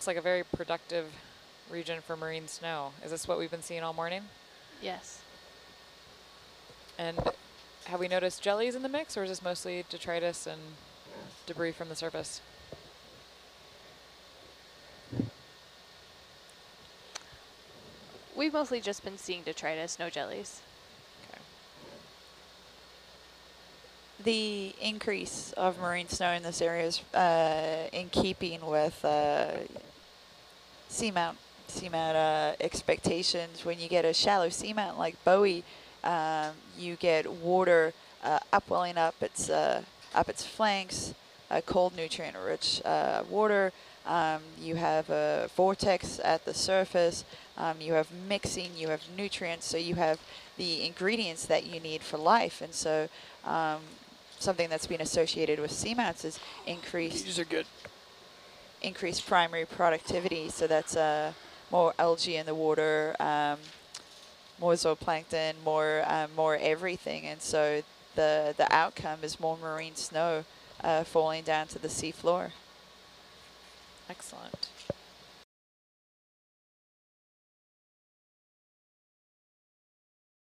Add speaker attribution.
Speaker 1: It's like a very productive region for marine snow. Is this what we've been seeing all morning?
Speaker 2: Yes.
Speaker 1: And have we noticed jellies in the mix, or is this mostly detritus and debris from the surface?
Speaker 2: We've mostly just been seeing detritus, no jellies.
Speaker 3: The increase of marine snow in this area is uh, in keeping with uh, seamount seamount uh, expectations. When you get a shallow seamount like Bowie, um, you get water uh, upwelling up its uh, up its flanks, cold nutrient-rich uh, water. Um, you have a vortex at the surface. Um, you have mixing. You have nutrients. So you have the ingredients that you need for life. And so um, something that's been associated with seamounts is increased
Speaker 4: These are good.
Speaker 3: increased primary productivity. So that's uh, more algae in the water, um, more zooplankton, more um, more everything. And so the the outcome is more marine snow uh, falling down to the sea floor.
Speaker 1: Excellent.